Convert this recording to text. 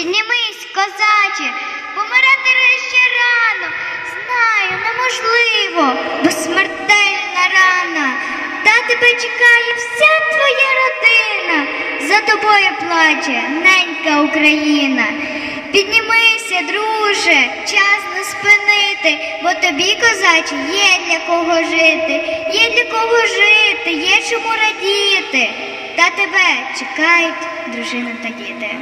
Піднімись, козаче, помирати ще рано. Знаю, неможливо, бо смертельна рана. Та тебе чекає вся твоя родина. За тобою плаче ненька Україна. Піднімися, друже, час не спинити, бо тобі, козаче, є для кого жити, є для кого жити, є чому радіти. Та тебе чекають дружина та діти.